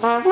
Uh-huh.